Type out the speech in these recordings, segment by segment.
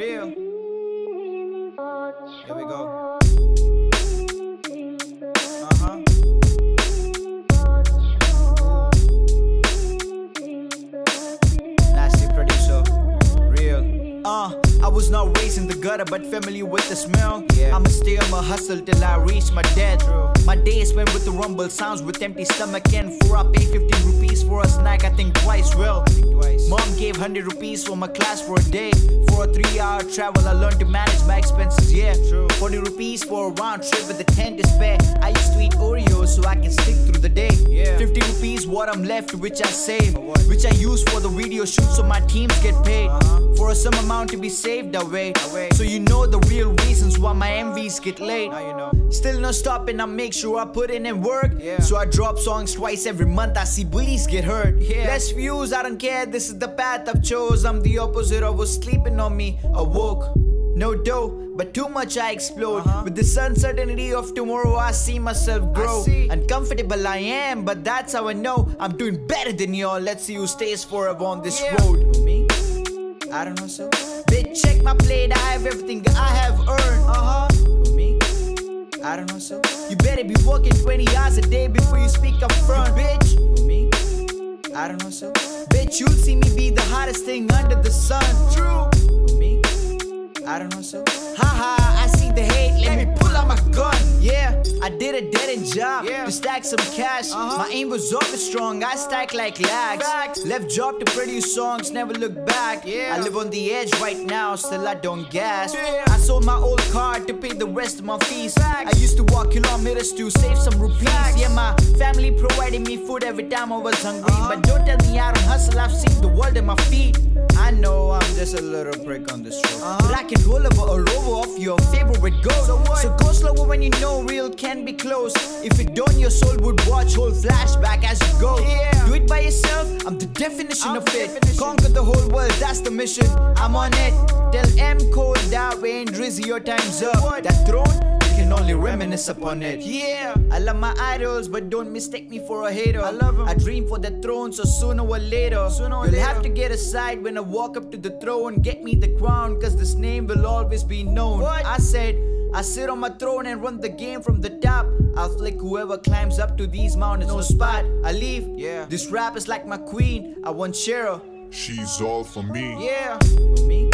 real. Here we go. Gutter, but familiar with the smell. Yeah. I'ma stay my hustle till I reach my death. My days spent with the rumble sounds with empty stomach and for I pay 15 rupees for a snack, I think twice. Well, Twice. mom gave 100 rupees for my class for a day. For a three hour travel, I learned to manage my expenses. 40 rupees for a round trip with the 10 to spare. I used to eat Oreos so I can stick through the day. Yeah. 50 rupees, what I'm left, which I save. Which I use for the video shoot so my teams get paid. Uh-huh. For some amount to be saved away. Away. So you know the real reasons why my MVs get late. Now you know. Still no stopping, I make sure I put in and work. Yeah. So I drop songs twice every month. I see bullies get hurt. Yeah. Less views, I don't care. This is the path I've chose. I'm the opposite of what's sleeping on me. Awoke. No dough, but too much I explode. Uh-huh. With this uncertainty of tomorrow, I see myself grow. see. Uncomfortable I am, but that's how I know I'm doing better than y'all. Let's see who stays forever on this Yeah. road. Me? I don't know so. Bitch, check my plate. I have everything I have earned. Uh huh. Me? I don't know so. You better be working 20 hours a day before you speak up front, bitch. Me? I don't know so. Bitch, you'll see me be the hottest thing under I don't know so. Haha, I see the hate. Let me pull out my gun. Yeah, I did a dead end job Yeah. to stack some cash. Uh-huh. My aim was always strong. I stack like lags. Facts. Left job to produce songs, never look back. Yeah. I live on the edge right now, still I don't gas. Yeah. I sold my old car to pay the rest of my fees. Facts. I used to walk kilometers to save some rupees. Facts. Yeah, my family provided me food every time I was hungry. But don't tell me I don't hustle. I've seen the world at my feet. I know I'm just a little prick on this road. Uh-huh. But I can roll over a rover off your favorite goat. So what? So go slower when you know real can be close. If it don't, your soul would watch whole flashback as you go. Yeah. Do it by yourself. I'm the definition I'm of the it. definition. Conquer the whole world. That's the mission. I'm on it. Tell M Cole that way and Drizzy your time's up. What? That throne. You can only reminisce upon it. Yeah. I love my idols, but don't mistake me for a hater. I love 'em. I dream for the throne, so sooner or later, Sooner or you'll later. have to get aside when I walk up to the throne. Get me the crown, cause this name will always be known. What? I said, I sit on my throne and run the game from the top. I'll flick whoever climbs up to these mountains. No spot, I leave. Yeah. This rap is like my queen. I want Cheryl. She's all for me. Yeah. For me?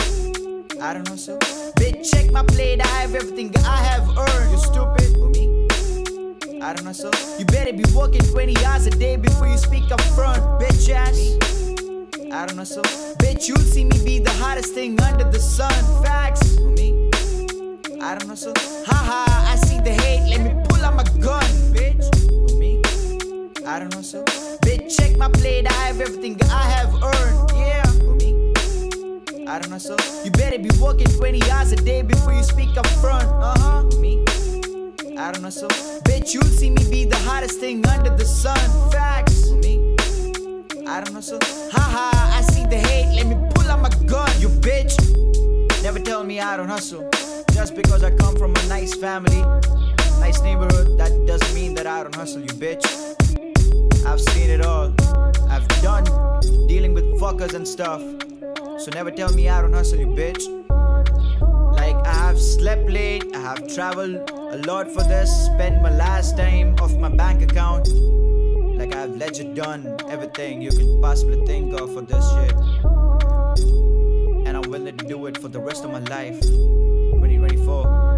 I don't know so. Bitch, check my plate. I have everything I So. You better be working 20 hours a day before you speak up front, bitch ass. I don't know so. Bitch, you'll see me be the hottest thing under the sun. Facts. Who, me? I don't know so. Haha, I see the hate. Let me pull out my gun, bitch. Who, me? I don't know so. Bitch, check my plate. I have everything I have earned. Yeah. Who, me? I don't know so. You better be working 20 hours a day before you speak up front. Uh huh. Who, me? I don't know so. Bitch, you'll see me be the hottest thing under the sun. Facts. Who, me? I don't know so. Haha, I see the hate. Let me pull out my gun, you bitch. Never tell me I don't hustle. Just because I come from a nice family, nice neighborhood, that doesn't mean that I don't hustle, you bitch. I've seen it all. I've done dealing with fuckers and stuff. So never tell me I don't hustle, you bitch. Like I have slept late, I have traveled a lot for this, spent my last time off my bank account. Like I've legit done everything you could possibly think of for this shit. And I'm willing to do it for the rest of my life. 2024.